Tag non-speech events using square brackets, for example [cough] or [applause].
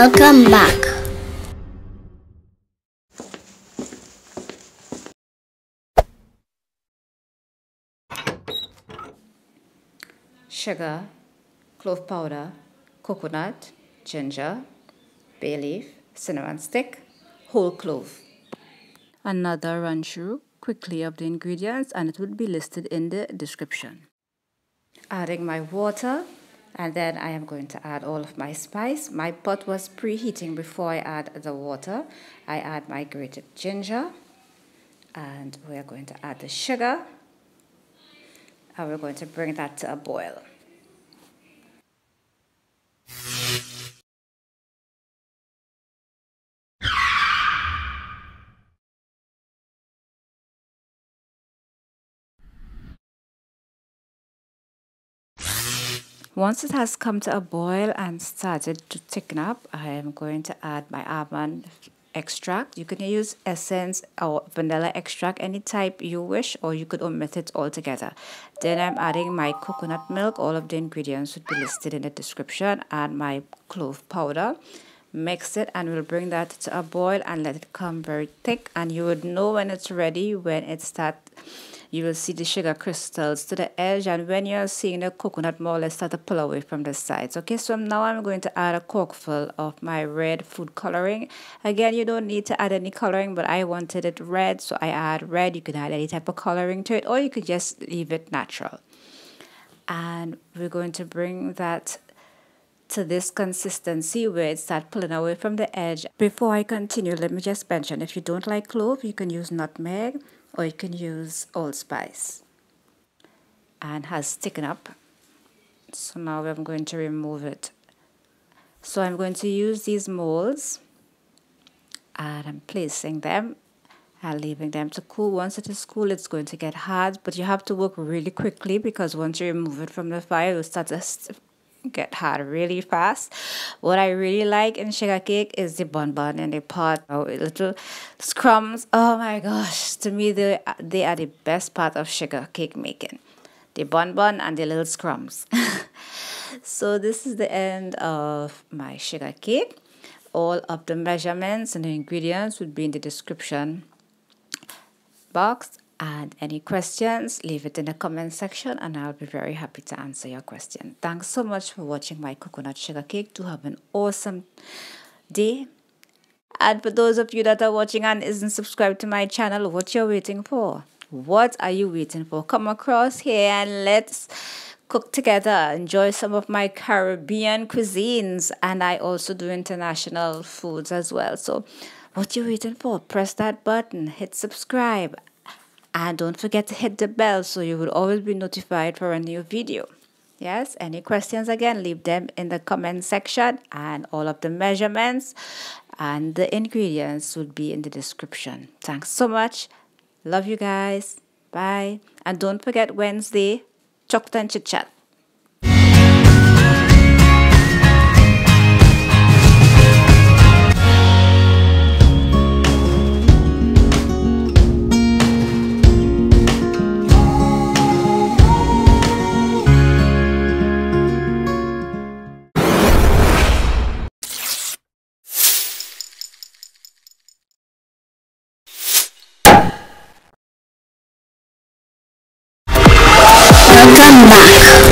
Welcome back. Sugar, clove powder, coconut, ginger, bay leaf, cinnamon stick, whole clove. Another run through quickly of the ingredients and it will be listed in the description. Adding my water and then I am going to add all of my spice. My pot was preheating before I add the water. I add my grated ginger and we are going to add the sugar and we're going to bring that to a boil. Once it has come to a boil and started to thicken up, I am going to add my almond extract. You can use essence or vanilla extract, any type you wish, or you could omit it altogether. Then I'm adding my coconut milk. All of the ingredients would be listed in the description. Add my clove powder. Mix it and we'll bring that to a boil and let it come very thick. And you would know when it's ready when it starts you will see the sugar crystals to the edge and when you're seeing the coconut more or less start to pull away from the sides. Okay so now i'm going to add a corkful of my red food coloring. Again you don't need to add any coloring but i wanted it red so i add red. You can add any type of coloring to it or you could just leave it natural. And we're going to bring that to this consistency where it starts pulling away from the edge. Before I continue, let me just mention if you don't like clove, you can use nutmeg or you can use allspice and has thickened up. So now I'm going to remove it. So I'm going to use these molds. And I'm placing them and leaving them to cool. Once it is cool it's going to get hard but you have to work really quickly because once you remove it from the fire it will start to get hard really fast. What I really like in sugar cake is the bun and the pot, oh, little scrums. Oh my gosh, to me they they are the best part of sugar cake making. The bun and the little scrums. [laughs] so this is the end of my sugar cake. All of the measurements and the ingredients would be in the description box and any questions, leave it in the comment section and I'll be very happy to answer your question. Thanks so much for watching my coconut sugar cake. To have an awesome day. And for those of you that are watching and isn't subscribed to my channel, what you're waiting for? What are you waiting for? Come across here and let's cook together. Enjoy some of my Caribbean cuisines. And I also do international foods as well. So what you waiting for? Press that button, hit subscribe and don't forget to hit the bell so you will always be notified for a new video. Yes, any questions again, leave them in the comment section and all of the measurements and the ingredients will be in the description. Thanks so much. Love you guys. Bye. And don't forget Wednesday, chocolate and chit chat. Welcome back.